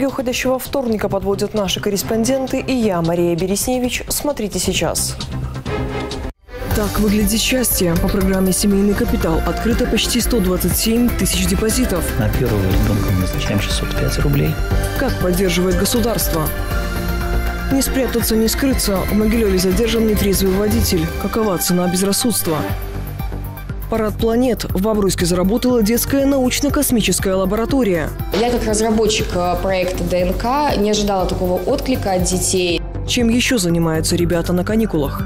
Итоги уходящего вторника подводят наши корреспонденты и я, Мария Бересневич. Смотрите сейчас. Так выглядит счастье. По программе «Семейный капитал» открыто почти 127 тысяч депозитов. На первого ребенка мы назначаем 605 рублей. Как поддерживает государство? Не спрятаться, не скрыться. В Могилеве задержан нетрезвый водитель. Какова цена безрассудства? Парад планет. В Бобруйске заработала детская научно-космическая лаборатория. Я как разработчик э, проекта ДНК не ожидала такого отклика от детей. Чем еще занимаются ребята на каникулах?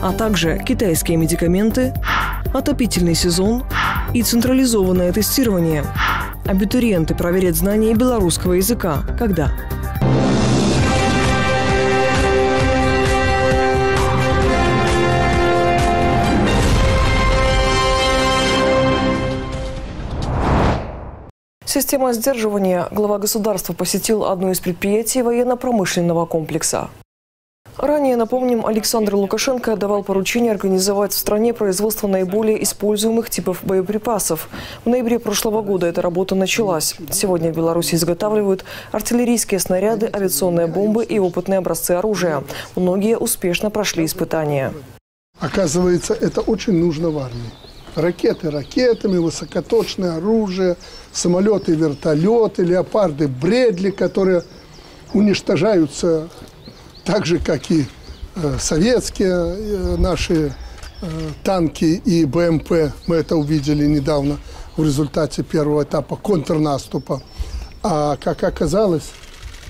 А также китайские медикаменты, отопительный сезон и централизованное тестирование. Абитуриенты проверят знания белорусского языка. Когда? Система сдерживания. Глава государства посетил одно из предприятий военно-промышленного комплекса. Ранее, напомним, Александр Лукашенко давал поручение организовать в стране производство наиболее используемых типов боеприпасов. В ноябре прошлого года эта работа началась. Сегодня в Беларуси изготавливают артиллерийские снаряды, авиационные бомбы и опытные образцы оружия. Многие успешно прошли испытания. Оказывается, это очень нужно в армии. Ракеты ракетами, высокоточное оружие, самолеты, вертолеты, леопарды, бредли, которые уничтожаются так же, как и э, советские э, наши э, танки и БМП. Мы это увидели недавно в результате первого этапа контрнаступа. А как оказалось,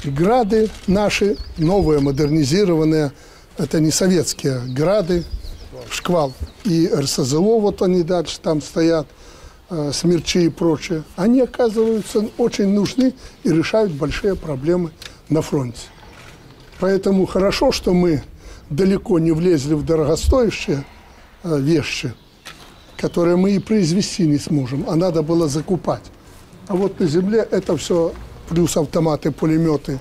грады наши, новые, модернизированные, это не советские грады, шквал. И РСЗО, вот они дальше там стоят, э, смерчи и прочее, они оказываются очень нужны и решают большие проблемы на фронте. Поэтому хорошо, что мы далеко не влезли в дорогостоящие э, вещи, которые мы и произвести не сможем, а надо было закупать. А вот на земле это все, плюс автоматы, пулеметы,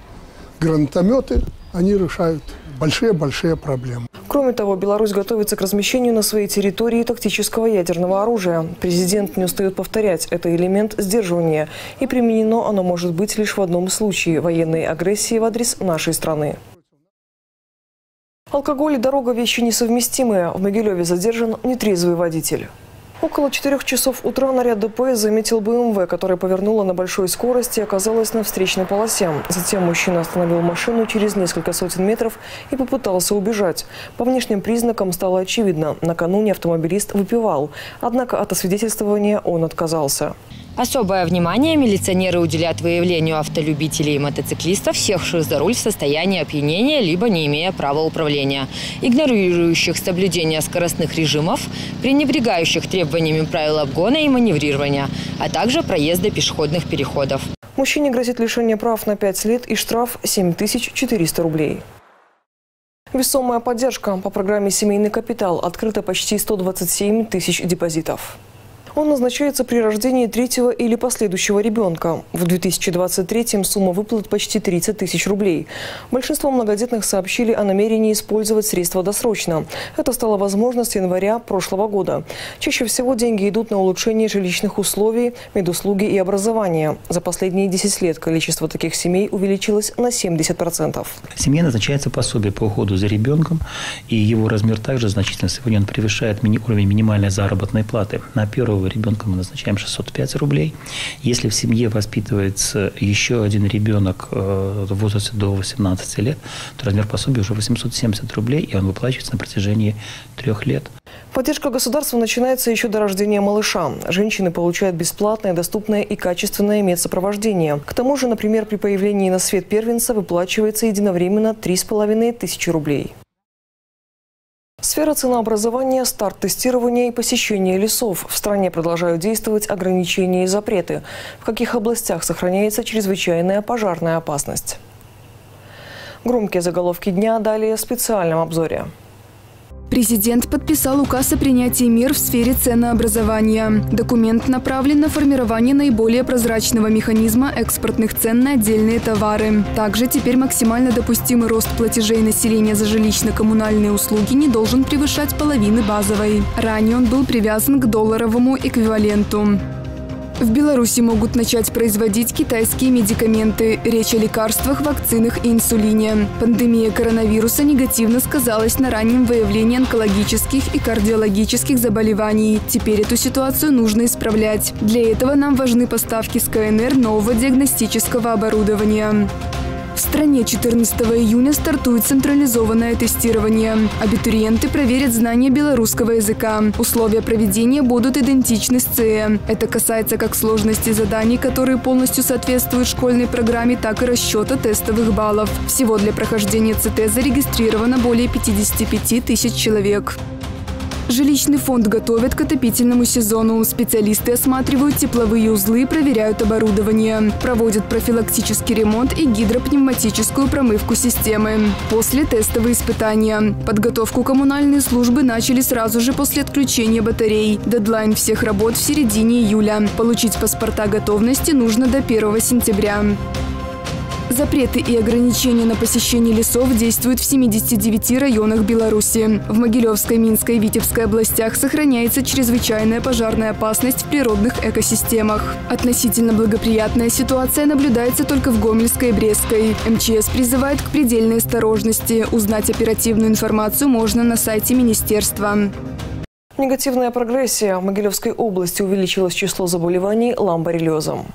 гранатометы, они решают большие-большие проблемы. Кроме того, Беларусь готовится к размещению на своей территории тактического ядерного оружия. Президент не устает повторять, это элемент сдерживания. И применено оно может быть лишь в одном случае – военной агрессии в адрес нашей страны. Алкоголь и дорога – вещи несовместимые. В Могилеве задержан нетрезвый водитель. Около четырех часов утра наряд ДПС заметил БМВ, которая повернула на большой скорости и оказалась на встречной полосе. Затем мужчина остановил машину через несколько сотен метров и попытался убежать. По внешним признакам стало очевидно – накануне автомобилист выпивал. Однако от освидетельствования он отказался. Особое внимание милиционеры уделяют выявлению автолюбителей и мотоциклистов, севших за руль в состоянии опьянения, либо не имея права управления, игнорирующих соблюдение скоростных режимов, пренебрегающих требованиями правил обгона и маневрирования, а также проезда пешеходных переходов. Мужчине грозит лишение прав на 5 лет и штраф 7400 рублей. Весомая поддержка по программе «Семейный капитал» открыто почти 127 тысяч депозитов. Он назначается при рождении третьего или последующего ребенка. В 2023-м сумма выплат почти 30 тысяч рублей. Большинство многодетных сообщили о намерении использовать средства досрочно. Это стало возможно с января прошлого года. Чаще всего деньги идут на улучшение жилищных условий, медуслуги и образования. За последние 10 лет количество таких семей увеличилось на 70%. Семье назначается пособие по уходу за ребенком, и его размер также значительно. Сегодня он превышает уровень минимальной заработной платы. На первого первого ребенка мы назначаем 605 рублей. Если в семье воспитывается еще один ребенок э, в возрасте до 18 лет, то размер пособия уже 870 рублей, и он выплачивается на протяжении трех лет. Поддержка государства начинается еще до рождения малыша. Женщины получают бесплатное, доступное и качественное медсопровождение. К тому же, например, при появлении на свет первенца выплачивается единовременно 3,5 тысячи рублей. Сфера ценообразования, старт тестирования и посещения лесов. В стране продолжают действовать ограничения и запреты. В каких областях сохраняется чрезвычайная пожарная опасность? Громкие заголовки дня далее в специальном обзоре. Президент подписал указ о принятии мер в сфере ценообразования. Документ направлен на формирование наиболее прозрачного механизма экспортных цен на отдельные товары. Также теперь максимально допустимый рост платежей населения за жилищно-коммунальные услуги не должен превышать половины базовой. Ранее он был привязан к долларовому эквиваленту. В Беларуси могут начать производить китайские медикаменты. Речь о лекарствах, вакцинах и инсулине. Пандемия коронавируса негативно сказалась на раннем выявлении онкологических и кардиологических заболеваний. Теперь эту ситуацию нужно исправлять. Для этого нам важны поставки с КНР нового диагностического оборудования. В стране 14 июня стартует централизованное тестирование. Абитуриенты проверят знания белорусского языка. Условия проведения будут идентичны с ЦЕ. Это касается как сложности заданий, которые полностью соответствуют школьной программе, так и расчета тестовых баллов. Всего для прохождения ЦТ зарегистрировано более 55 тысяч человек. Жилищный фонд готовят к отопительному сезону. Специалисты осматривают тепловые узлы проверяют оборудование. Проводят профилактический ремонт и гидропневматическую промывку системы. После тестовые испытания. Подготовку коммунальные службы начали сразу же после отключения батарей. Дедлайн всех работ в середине июля. Получить паспорта готовности нужно до 1 сентября. Запреты и ограничения на посещение лесов действуют в 79 районах Беларуси. В Могилевской, Минской и Витебской областях сохраняется чрезвычайная пожарная опасность в природных экосистемах. Относительно благоприятная ситуация наблюдается только в Гомельской и Брестской. МЧС призывает к предельной осторожности. Узнать оперативную информацию можно на сайте министерства. Негативная прогрессия. В Могилевской области увеличилось число заболеваний ламборелиозом.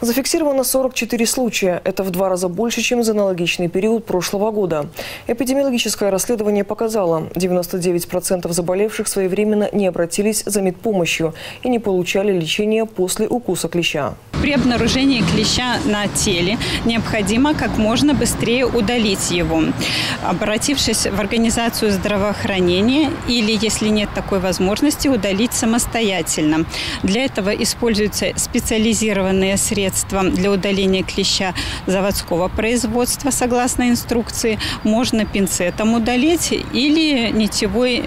Зафиксировано 44 случая. Это в два раза больше, чем за аналогичный период прошлого года. Эпидемиологическое расследование показало, 99% заболевших своевременно не обратились за медпомощью и не получали лечения после укуса клеща. При обнаружении клеща на теле необходимо как можно быстрее удалить его, обратившись в организацию здравоохранения или, если нет такой возможности, удалить самостоятельно. Для этого используются специализированные средства средства для удаления клеща заводского производства, согласно инструкции, можно пинцетом удалить или нитевой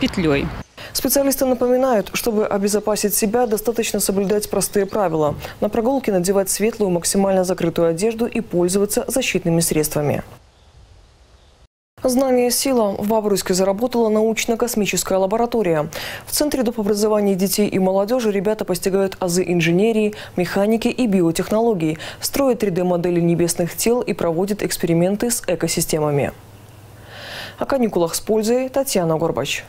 петлей. Специалисты напоминают, чтобы обезопасить себя, достаточно соблюдать простые правила. На прогулке надевать светлую, максимально закрытую одежду и пользоваться защитными средствами. Знание – сила. В Бобруйске заработала научно-космическая лаборатория. В Центре доп. образования детей и молодежи ребята постигают азы инженерии, механики и биотехнологий, строят 3D-модели небесных тел и проводят эксперименты с экосистемами. О каникулах с пользой Татьяна Горбач.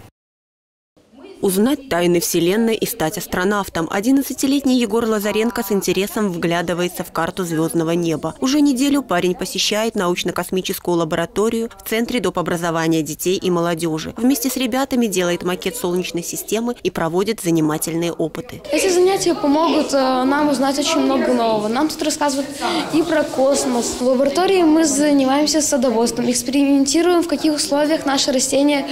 Узнать тайны Вселенной и стать астронавтом. 11-летний Егор Лазаренко с интересом вглядывается в карту звездного неба. Уже неделю парень посещает научно-космическую лабораторию в Центре доп. образования детей и молодежи. Вместе с ребятами делает макет Солнечной системы и проводит занимательные опыты. Эти занятия помогут э, нам узнать очень много нового. Нам тут рассказывают и про космос. В лаборатории мы занимаемся садоводством, экспериментируем, в каких условиях наши растения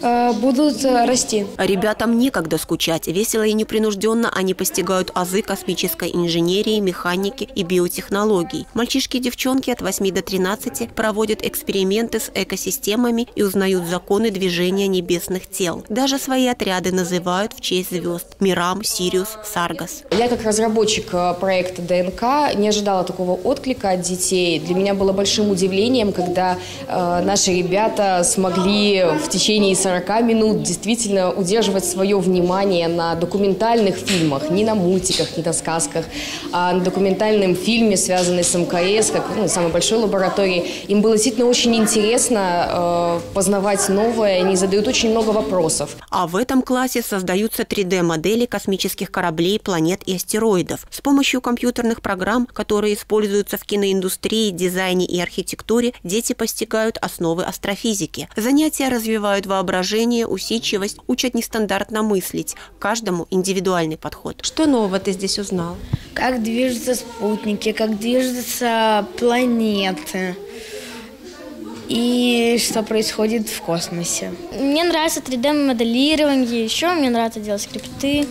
э, будут э, расти. Ребята Ребятам некогда скучать. Весело и непринужденно они постигают азы космической инженерии, механики и биотехнологий. Мальчишки и девчонки от 8 до 13 проводят эксперименты с экосистемами и узнают законы движения небесных тел. Даже свои отряды называют в честь звезд – Мирам, Сириус, Саргас. Я как разработчик э, проекта ДНК не ожидала такого отклика от детей. Для меня было большим удивлением, когда э, наши ребята смогли в течение 40 минут действительно удерживать акцентировать свое внимание на документальных фильмах, не на мультиках, не на сказках, а на документальном фильме, связанном с МКС, как ну, самой большой лабораторией. Им было действительно очень интересно э, познавать новое, они задают очень много вопросов. А в этом классе создаются 3D-модели космических кораблей, планет и астероидов. С помощью компьютерных программ, которые используются в киноиндустрии, дизайне и архитектуре, дети постигают основы астрофизики. Занятия развивают воображение, усидчивость, учат нестандартные стандартно мыслить. Каждому индивидуальный подход. Что нового ты здесь узнал? Как движутся спутники, как движутся планеты и что происходит в космосе. Мне нравится 3D-моделирование, еще мне нравится делать скрипты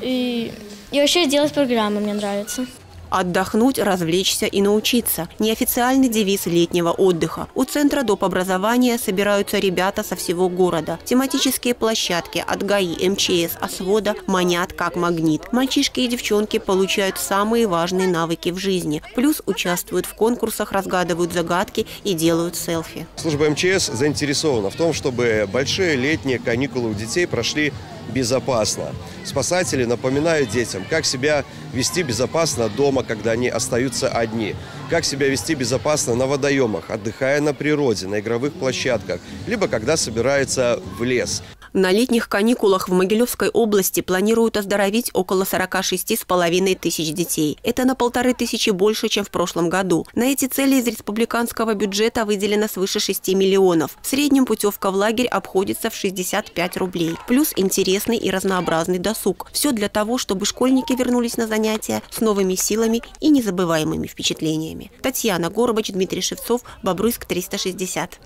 и, и вообще делать программы мне нравится. Отдохнуть, развлечься и научиться. Неофициальный девиз летнего отдыха. У Центра доп. образования собираются ребята со всего города. Тематические площадки от ГАИ, МЧС, ОСВОДа манят как магнит. Мальчишки и девчонки получают самые важные навыки в жизни. Плюс участвуют в конкурсах, разгадывают загадки и делают селфи. Служба МЧС заинтересована в том, чтобы большие летние каникулы у детей прошли безопасно. Спасатели напоминают детям, как себя вести безопасно дома, когда они остаются одни, как себя вести безопасно на водоемах, отдыхая на природе, на игровых площадках, либо когда собираются в лес. На летних каникулах в Могилевской области планируют оздоровить около 46,5 тысяч детей. Это на полторы тысячи больше, чем в прошлом году. На эти цели из республиканского бюджета выделено свыше 6 миллионов. В среднем путевка в лагерь обходится в 65 рублей. Плюс интересный и разнообразный досуг. Все для того, чтобы школьники вернулись на занятия с новыми силами и незабываемыми впечатлениями. Татьяна Горобач, Дмитрий Шевцов, Бобруйск, 360.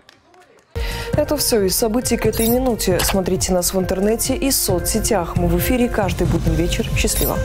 Это все из событий к этой минуте. Смотрите нас в интернете и соцсетях. Мы в эфире каждый будний вечер. Счастливо!